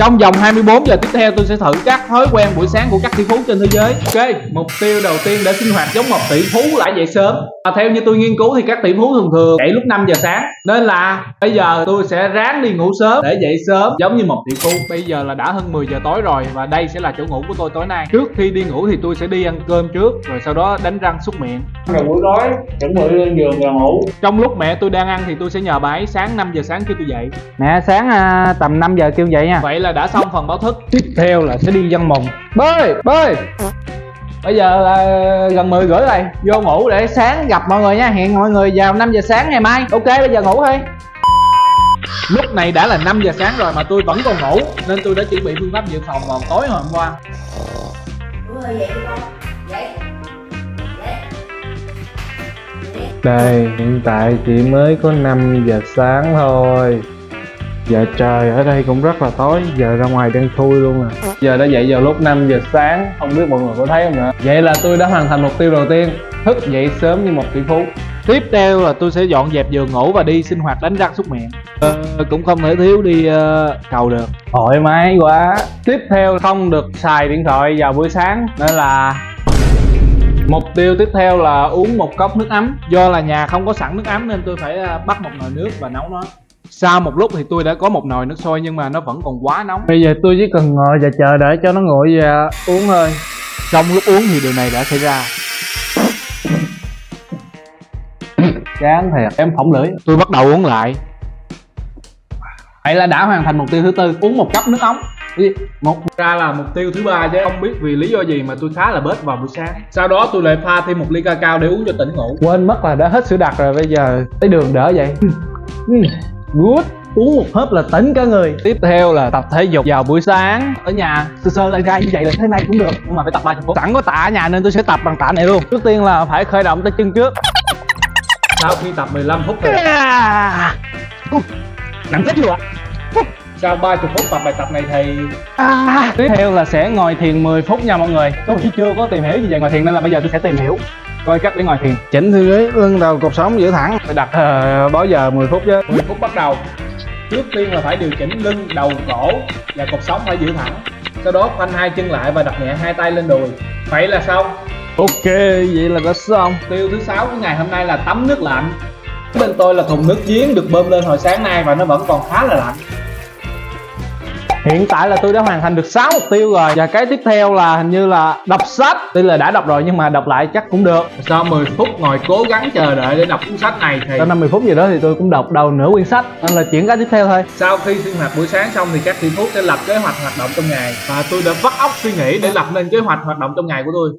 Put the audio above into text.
trong vòng 24 giờ tiếp theo tôi sẽ thử các thói quen buổi sáng của các tỷ phú trên thế giới. Ok mục tiêu đầu tiên để sinh hoạt giống một tỷ phú là dậy sớm. Và theo như tôi nghiên cứu thì các tỷ phú thường thường dậy lúc 5 giờ sáng. Nên là bây giờ tôi sẽ ráng đi ngủ sớm để dậy sớm giống như một tỷ phú. Bây giờ là đã hơn 10 giờ tối rồi và đây sẽ là chỗ ngủ của tôi tối nay. Trước khi đi ngủ thì tôi sẽ đi ăn cơm trước rồi sau đó đánh răng súc miệng. Rồi buổi tối chuẩn bị lên giường và ngủ. Trong lúc mẹ tôi đang ăn thì tôi sẽ nhờ bà ấy sáng 5 giờ sáng kêu tôi dậy. Mẹ sáng à, tầm 5 giờ kêu dậy nha. Vậy là đã xong phần báo thức. Tiếp theo là sẽ đi văn mùng bơi bơi. Bây giờ là gần 10 rưỡi rồi. Vô ngủ để sáng gặp mọi người nha. Hẹn mọi người vào 5 giờ sáng ngày mai. Ok bây giờ ngủ thôi. Lúc này đã là 5 giờ sáng rồi mà tôi vẫn còn ngủ nên tôi đã chuẩn bị phương pháp dự phòng vào tối hôm qua. Đây hiện tại chỉ mới có 5 giờ sáng thôi giờ trời ở đây cũng rất là tối. Giờ ra ngoài đang thui luôn à. Giờ đã dậy vào lúc 5 giờ sáng. Không biết mọi người có thấy không nữa vậy là tôi đã hoàn thành mục tiêu đầu tiên. Thức dậy sớm như một tỷ phú. Tiếp theo là tôi sẽ dọn dẹp giường ngủ và đi sinh hoạt đánh răng súc miệng. Ờ, cũng không thể thiếu đi ờ, cầu được. Thoải mái quá. Tiếp theo không được xài điện thoại vào buổi sáng. Nên là Mục tiêu tiếp theo là uống một cốc nước ấm. Do là nhà không có sẵn nước ấm nên tôi phải à, bắt một nồi nước và nấu nó Sau một lúc thì tôi đã có một nồi nước sôi nhưng mà nó vẫn còn quá nóng. Bây giờ tôi chỉ cần ngồi và chờ đợi cho nó nguội và uống thôi. Trong lúc uống thì điều này đã xảy ra. Chán thiệt em phỏng lưỡi. Tôi bắt đầu uống lại. Vậy là đã hoàn thành mục tiêu thứ tư. Uống một cốc nước ống một. Ra là mục tiêu thứ ba chứ. Không biết vì lý do gì mà tôi khá là bớt vào buổi sáng. Sau đó tôi lại pha thêm một ly ca cao để uống cho tỉnh ngủ. Quên mất là đã hết sữa đặc rồi bây giờ tới đường đỡ vậy good. Uống một hớp là tỉnh cả người. Tiếp theo là tập thể dục vào buổi sáng. Ở nhà sơ sơ tay gai như vậy là thế này cũng được. Nhưng mà phải tập 30 phút. Sẵn có tạ ở nhà nên tôi sẽ tập bằng tạ này luôn. Trước tiên là phải khởi động tay chân trước. Sau khi tập 15 phút rồi. Nặng chết chưa ạ. Sau 30 phút tập bài tập này thì à, tiếp theo là sẽ ngồi thiền 10 phút nha mọi người. Tôi chưa có tìm hiểu gì về ngồi thiền nên là bây giờ tôi sẽ tìm hiểu coi cách để ngồi thiền. Chỉnh thư ghế lưng đầu cột sống giữ thẳng. Phải đặt uh, đó giờ 10 phút chứ. 10 phút bắt đầu. Trước tiên là phải điều chỉnh lưng đầu cổ và cột sống phải giữ thẳng. Sau đó khoanh hai chân lại và đặt nhẹ hai tay lên đùi. Vậy là xong. Ok vậy là đã xong. Tiêu thứ sáu của ngày hôm nay là tắm nước lạnh. Bên tôi là thùng nước giếng được bơm lên hồi sáng nay và nó vẫn còn khá là lạnh Hiện tại là tôi đã hoàn thành được 6 mục tiêu rồi. Và cái tiếp theo là hình như là đọc sách. Tuy là đã đọc rồi nhưng mà đọc lại chắc cũng được. Sau 10 phút ngồi cố gắng chờ đợi để đọc cuốn sách này thì Sau 50 phút gì đó thì tôi cũng đọc đầu nửa quyển sách. Nên là chuyển cái tiếp theo thôi. Sau khi sinh hoạt buổi sáng xong thì các tỷ phú sẽ lập kế hoạch hoạt động trong ngày. Và tôi đã vắt óc suy nghĩ để lập nên kế hoạch hoạt động trong ngày của tôi